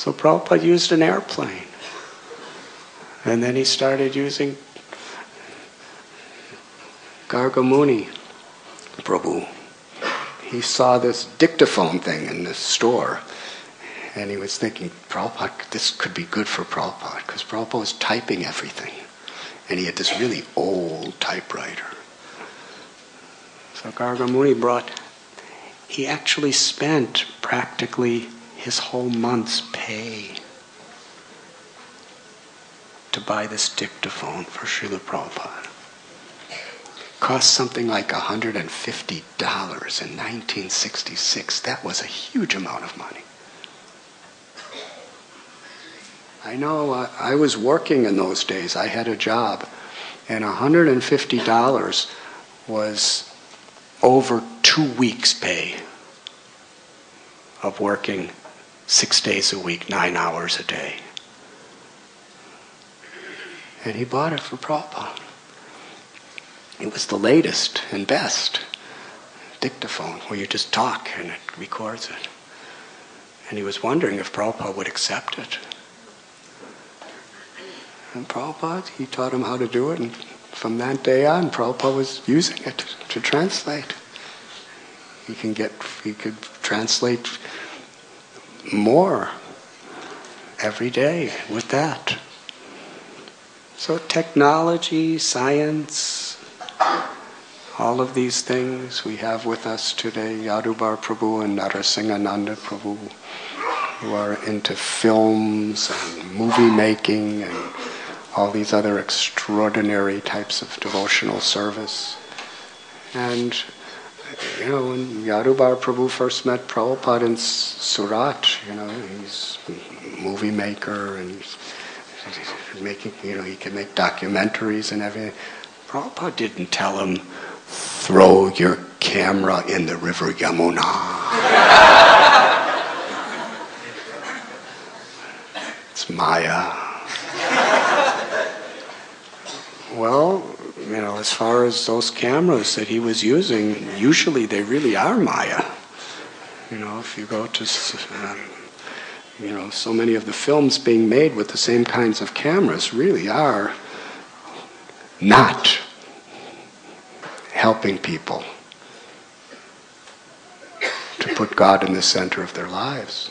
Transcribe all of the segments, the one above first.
So Prabhupada used an airplane. And then he started using Gargamuni Prabhu. He saw this dictaphone thing in the store. And he was thinking, Prabhupada, this could be good for Prabhupada, because Prabhupada was typing everything. And he had this really old typewriter. So Gargamuni brought, he actually spent practically his whole month's pay to buy this dictaphone for Srila Prabhupada. Cost something like $150 in 1966. That was a huge amount of money. I know uh, I was working in those days. I had a job, and $150 was over two weeks' pay of working six days a week, nine hours a day. And he bought it for Prabhupada. It was the latest and best dictaphone where you just talk and it records it. And he was wondering if Prabhupada would accept it. And Prabhupada, he taught him how to do it, and from that day on, Prabhupada was using it to translate. He can get, he could translate more every day with that. So technology, science, all of these things we have with us today, Yadubar Prabhu and Narasimhananda Prabhu, who are into films and movie making and all these other extraordinary types of devotional service. And, you know, when Yadubar Prabhu first met Prabhupada in Surat, you know, he's a movie maker and he's making, you know, he can make documentaries and everything. Prabhupada didn't tell him, throw your camera in the river Yamuna. it's Maya. Well, you know, as far as those cameras that he was using, usually they really are Maya. You know, if you go to, um, you know, so many of the films being made with the same kinds of cameras really are not helping people to put God in the center of their lives.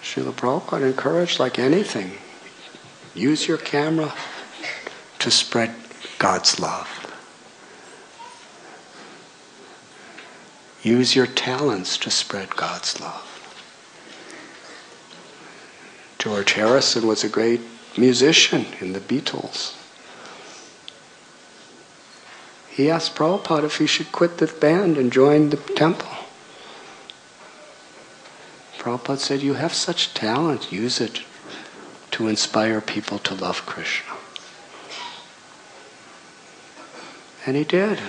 Srila Prabhupada encouraged, like anything, use your camera to spread God's love. Use your talents to spread God's love. George Harrison was a great musician in the Beatles. He asked Prabhupada if he should quit the band and join the temple. Prabhupada said, You have such talent, use it to inspire people to love Krishna. And he did.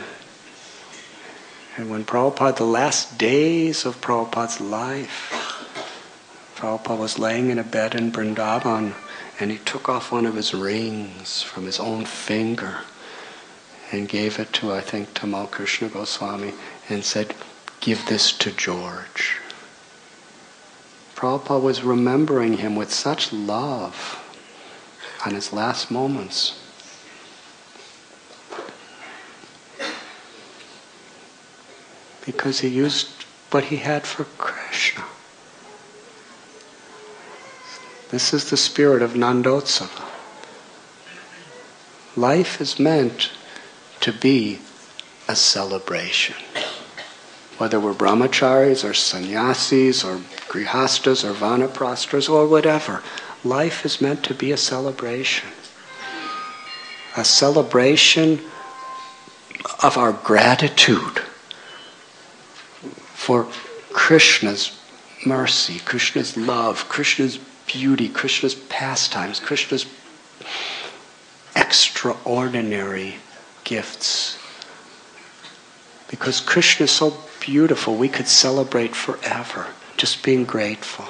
And when Prabhupada, the last days of Prabhupada's life, Prabhupada was laying in a bed in Vrindavan and he took off one of his rings from his own finger and gave it to, I think, Tamal Krishna Goswami and said, Give this to George. Prabhupada was remembering him with such love on his last moments. Because he used what he had for Krishna. This is the spirit of Nandotsava. Life is meant to be a celebration. Whether we're brahmacharis or sannyasis or grihastas or vanaprasthas or whatever, life is meant to be a celebration. A celebration of our gratitude for Krishna's mercy, Krishna's love, Krishna's beauty, Krishna's pastimes, Krishna's extraordinary gifts. Because Krishna is so beautiful, we could celebrate forever just being grateful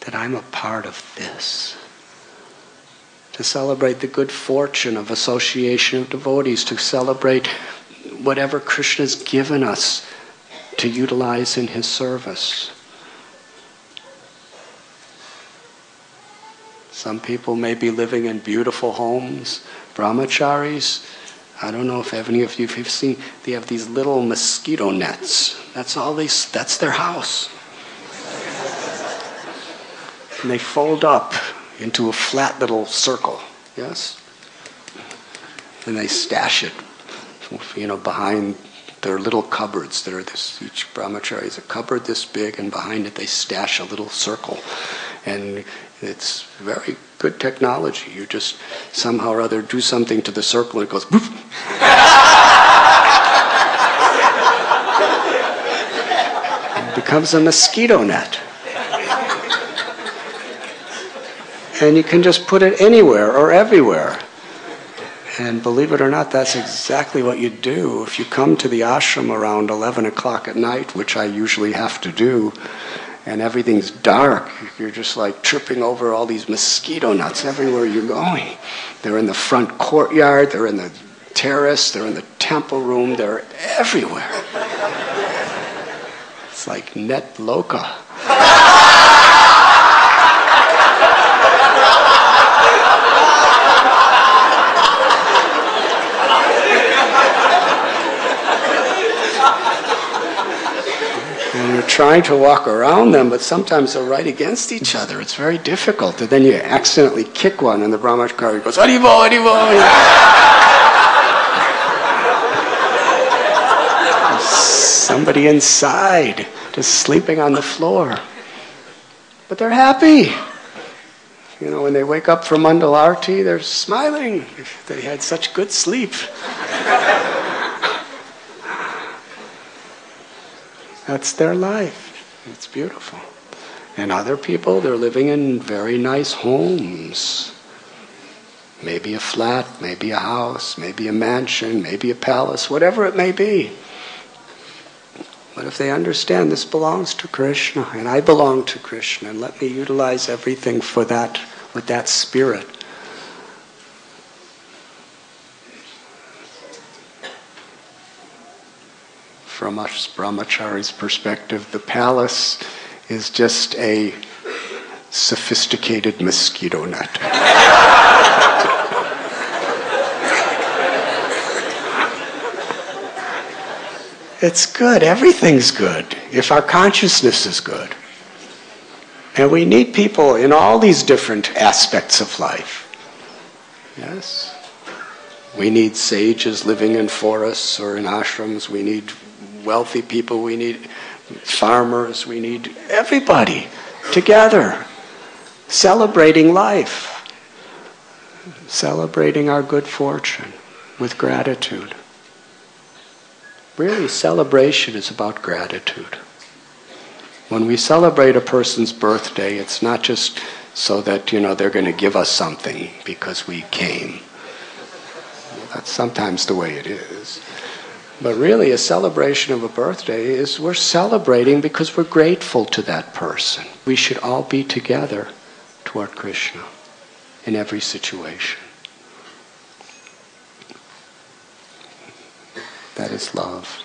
that I'm a part of this. To celebrate the good fortune of association of devotees, to celebrate whatever Krishna's given us to utilize in His service. Some people may be living in beautiful homes, brahmacharis. I don't know if any of you have seen, they have these little mosquito nets. That's all they, that's their house. and they fold up into a flat little circle, yes? And they stash it, you know, behind their little cupboards that are this, each brahmachari is a cupboard this big, and behind it they stash a little circle. And it's very good technology. You just somehow or other do something to the circle and it goes poof. it becomes a mosquito net. And you can just put it anywhere or everywhere. And believe it or not, that's exactly what you do. If you come to the ashram around 11 o'clock at night, which I usually have to do, and everything's dark, you're just like tripping over all these mosquito nuts everywhere you're going. They're in the front courtyard, they're in the terrace, they're in the temple room, they're everywhere. It's like net loka. trying to walk around them, but sometimes they're right against each other. It's very difficult. And then you accidentally kick one, and the brahmachari goes, Haribol, Haribol. Somebody inside, just sleeping on the floor. But they're happy. You know, when they wake up from mangala-arati, they're smiling. They had such good sleep. That's their life. It's beautiful. And other people, they're living in very nice homes. Maybe a flat, maybe a house, maybe a mansion, maybe a palace, whatever it may be. But if they understand this belongs to Krishna and I belong to Krishna and let me utilize everything for that with that spirit, from us brahmachari's perspective, the palace is just a sophisticated mosquito net. it's good. Everything's good if our consciousness is good. And we need people in all these different aspects of life. Yes? We need sages living in forests or in ashrams. We need wealthy people, we need farmers, we need everybody together celebrating life, celebrating our good fortune with gratitude. Really, celebration is about gratitude. When we celebrate a person's birthday, it's not just so that, you know, they're going to give us something because we came. That's sometimes the way it is. But really, a celebration of a birthday is we're celebrating because we're grateful to that person. We should all be together toward Krishna in every situation. That is love.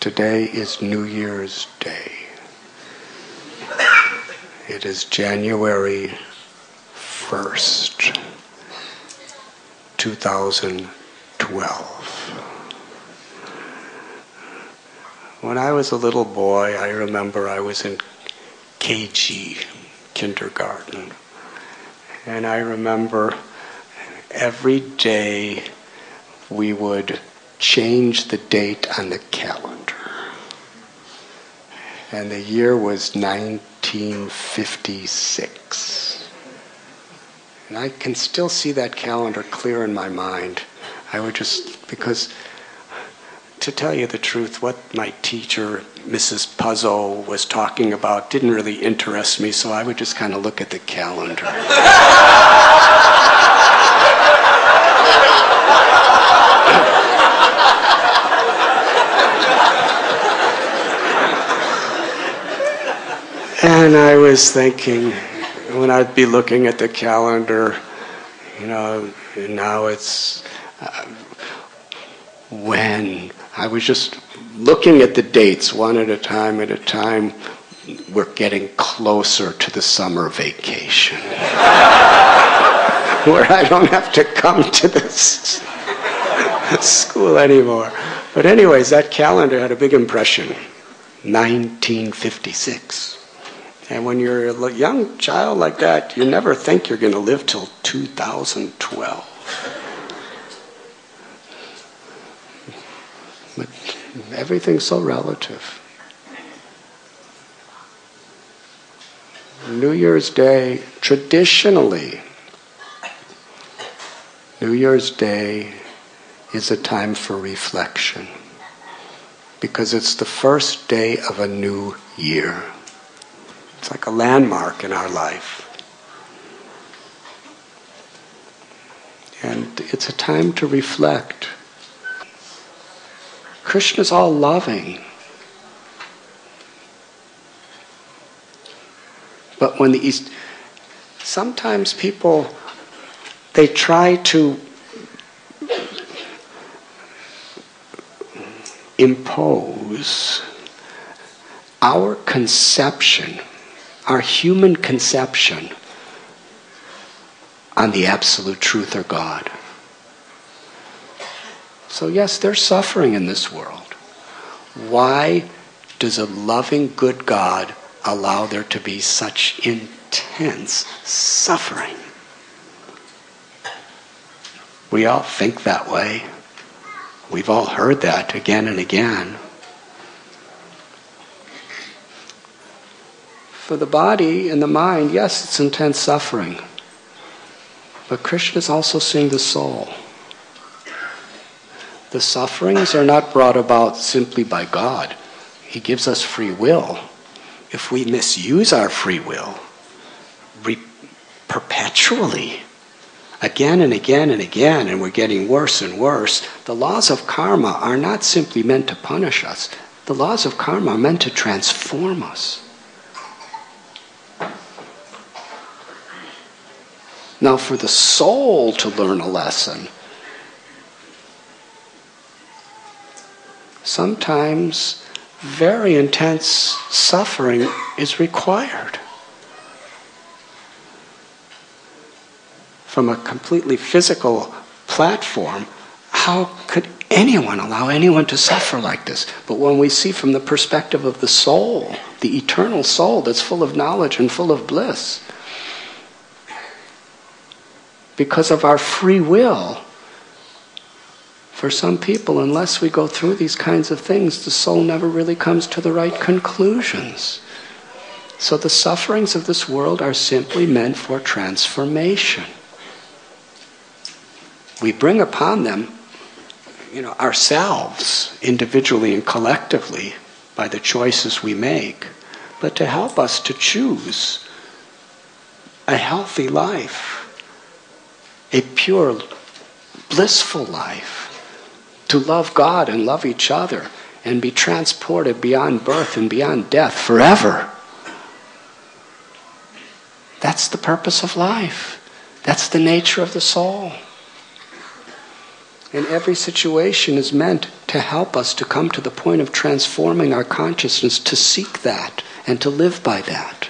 Today is New Year's Day. It is January 1st, 2012. When I was a little boy, I remember I was in KG, kindergarten. And I remember every day we would change the date on the calendar. And the year was 1956. And I can still see that calendar clear in my mind. I would just, because to tell you the truth, what my teacher, Mrs. Puzzle, was talking about didn't really interest me, so I would just kind of look at the calendar. and I was thinking, when I'd be looking at the calendar, you know, now it's. Uh, when I was just looking at the dates one at a time at a time, we're getting closer to the summer vacation. Where I don't have to come to this school anymore. But, anyways, that calendar had a big impression. 1956. And when you're a young child like that, you never think you're going to live till 2012. But everything's so relative. New Year's Day, traditionally, New Year's Day is a time for reflection because it's the first day of a new year. It's like a landmark in our life. And it's a time to reflect. Krishna's all loving. But when the East, sometimes people, they try to impose our conception, our human conception, on the absolute truth or God. So, yes, there's suffering in this world. Why does a loving, good God allow there to be such intense suffering. We all think that way. We've all heard that again and again. For the body and the mind, yes, it's intense suffering. But Krishna is also seeing the soul. The sufferings are not brought about simply by God. He gives us free will if we misuse our free will re- perpetually, again and again and again, and we're getting worse and worse, the laws of karma are not simply meant to punish us. The laws of karma are meant to transform us. Now, for the soul to learn a lesson, sometimes very intense suffering is required. From a completely physical platform, how could anyone allow anyone to suffer like this? But when we see from the perspective of the soul, the eternal soul that's full of knowledge and full of bliss, because of our free will, for some people, unless we go through these kinds of things, the soul never really comes to the right conclusions. So the sufferings of this world are simply meant for transformation. We bring upon them, you know, ourselves individually and collectively by the choices we make, but to help us to choose a healthy life, a pure, blissful life to love God and love each other and be transported beyond birth and beyond death forever. That's the purpose of life. That's the nature of the soul. And every situation is meant to help us to come to the point of transforming our consciousness to seek that and to live by that.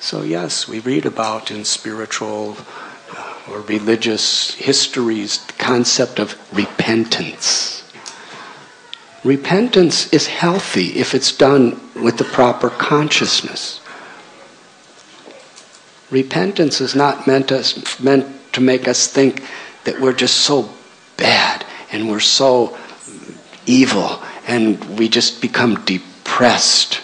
So, yes, we read about in spiritual or religious histories concept of repentance. Repentance is healthy if it's done with the proper consciousness. Repentance is not meant, us, meant to make us think that we're just so bad and we're so evil and we just become depressed.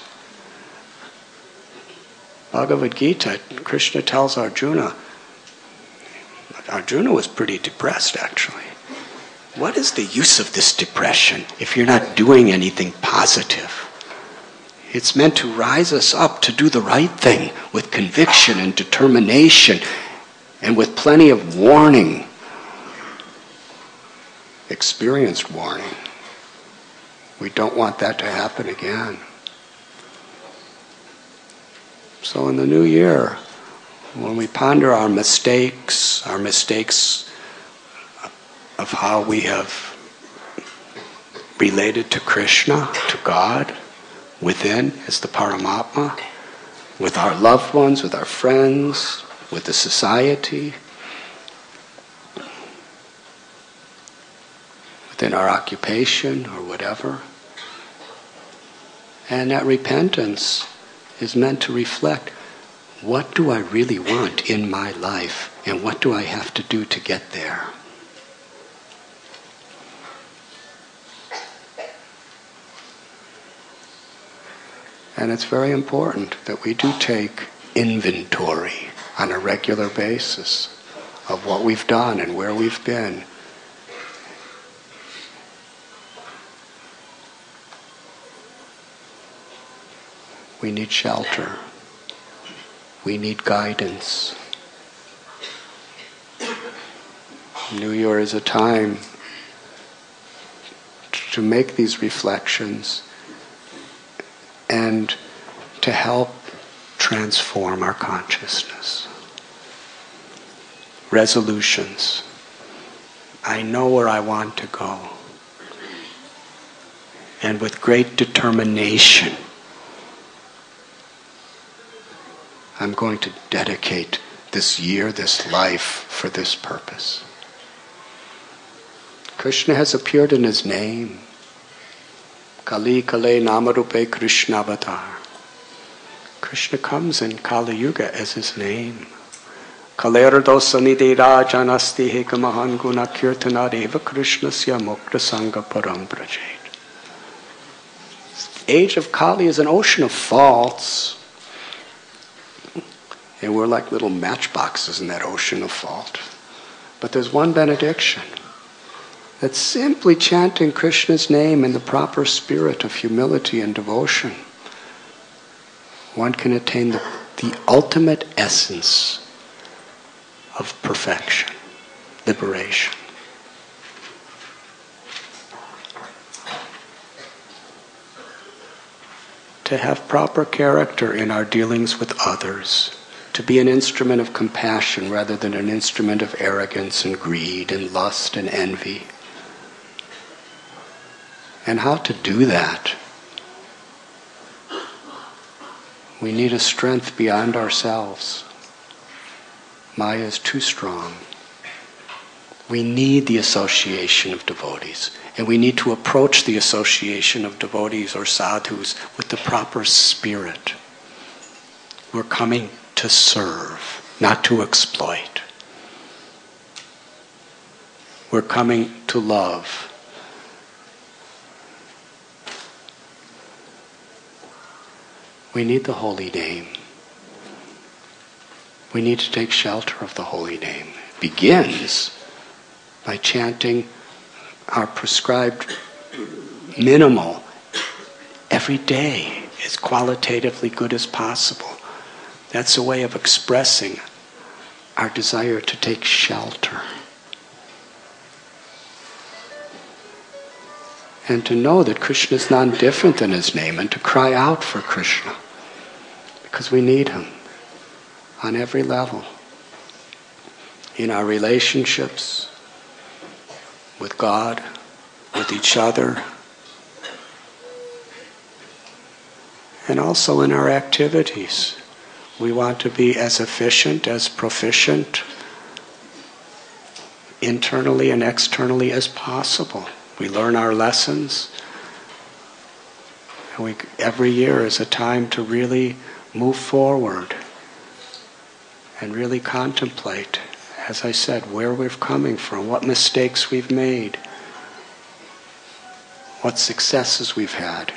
Bhagavad Gita, Krishna tells Arjuna, Arjuna was pretty depressed, actually. What is the use of this depression if you're not doing anything positive? It's meant to rise us up to do the right thing with conviction and determination and with plenty of warning, experienced warning. We don't want that to happen again. So, in the new year, when we ponder our mistakes, our mistakes of how we have related to Krishna, to God, within as the Paramatma, with our loved ones, with our friends, with the society, within our occupation or whatever. And that repentance is meant to reflect what do I really want in my life and what do I have to do to get there? And it's very important that we do take inventory on a regular basis of what we've done and where we've been. We need shelter. We need guidance. New Year is a time to make these reflections and to help transform our consciousness. Resolutions. I know where I want to go. And with great determination, I'm going to dedicate this year, this life, for this purpose. Krishna has appeared in his name. Kali Kale Namarupe Krishna Avatar. Krishna comes in Kali Yuga as his name. Kalerdosanide Rajanasti Hekamahan Guna Kirtanadeva Krishnasya Mukta Sangha Param. Age of Kali is an ocean of faults. And we're like little matchboxes in that ocean of fault. But there's one benediction that simply chanting Krishna's name in the proper spirit of humility and devotion, one can attain the, the ultimate essence of perfection, liberation. To have proper character in our dealings with others to be an instrument of compassion rather than an instrument of arrogance and greed and lust and envy. And how to do that? We need a strength beyond ourselves. Maya is too strong. We need the association of devotees. And we need to approach the association of devotees or sadhus with the proper spirit. We're coming to serve, not to exploit. We're coming to love. We need the holy name. We need to take shelter of the holy name. It begins by chanting our prescribed minimal every day as qualitatively good as possible. That's a way of expressing our desire to take shelter. And to know that Krishna is not different than his name and to cry out for Krishna because we need him on every level. In our relationships with God, with each other, and also in our activities. We want to be as efficient, as proficient, internally and externally as possible. We learn our lessons. And we, every year is a time to really move forward and really contemplate, as I said, where we're coming from, what mistakes we've made, what successes we've had,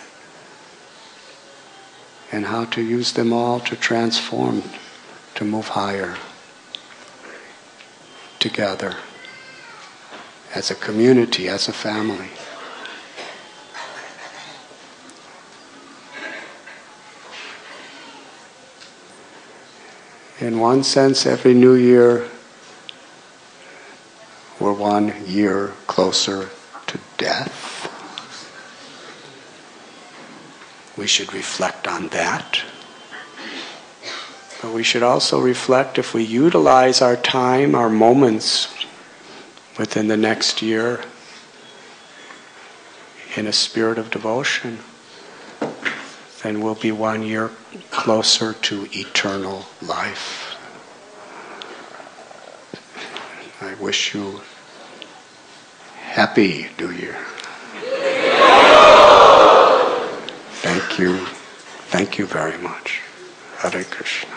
and how to use them all to transform, to move higher together as a community, as a family. In one sense, every new year, we're one year closer to death. We should reflect on that. But we should also reflect if we utilize our time, our moments within the next year in a spirit of devotion, then we'll be one year closer to eternal life. I wish you happy New Year. Thank you. Thank you very much. Hare Krishna.